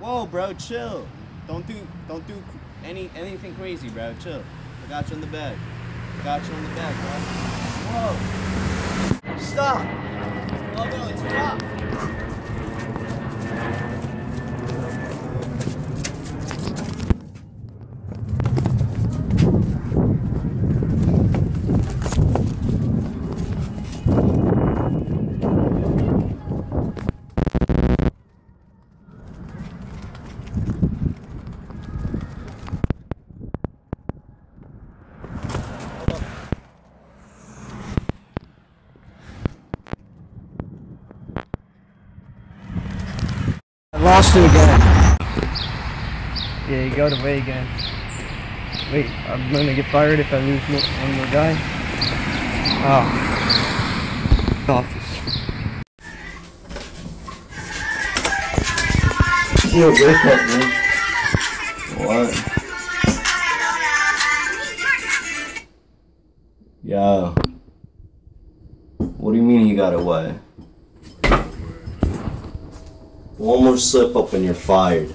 Whoa, bro, chill. Don't do, don't do any anything crazy, bro. Chill. I got you in the bed. I got you in the bed, bro. Whoa. Stop. Oh no, it's stop. I lost it again. Yeah, you got away again. Wait, I'm gonna get fired if I lose mo- one more guy. Oh. Office. Yo, wake up, man. What? Yo. What do you mean he got away? One more slip up and you're fired.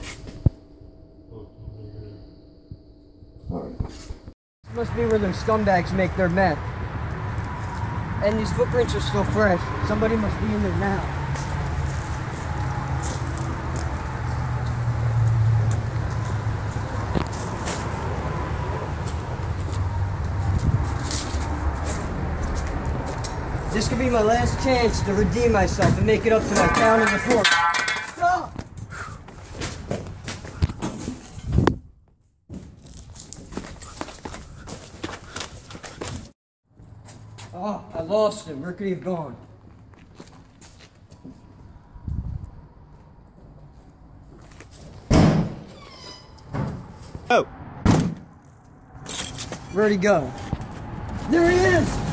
Alright. Must be where those scumbags make their meth. And these footprints are still fresh. Somebody must be in there now. This could be my last chance to redeem myself and make it up to my town in the fort. Stop! Oh, I lost him. Where could he have gone? Oh! Where'd he go? There he is!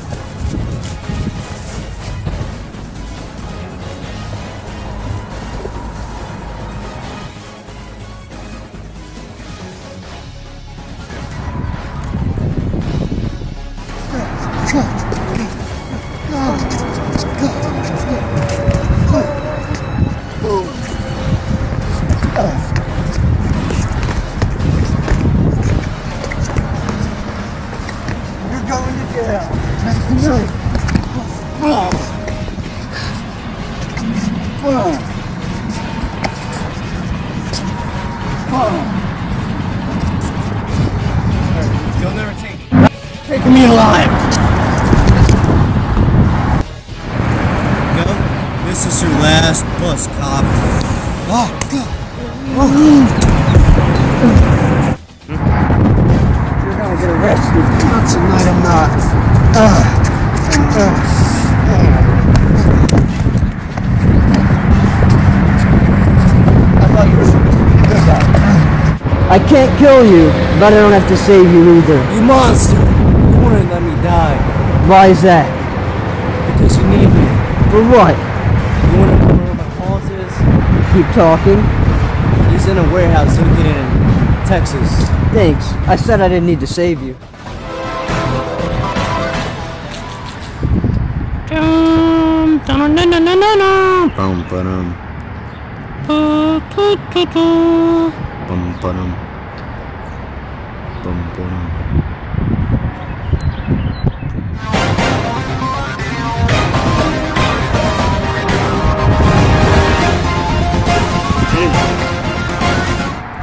You'll never change. Take me alive. Go. This is your last bus, cop. Oh, You're I thought you were supposed to be the good guy. I can't kill you, but I don't have to save you either. You monster! You wouldn't let me die Why is that? because you need me. For what? You wanna know where my boss is? Keep talking. He's in a warehouse located in Texas. Thanks. I said I didn't need to save you.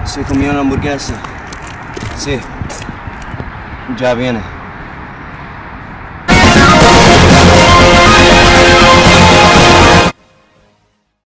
Se comió una hamburguesa. Sí. Ya viene.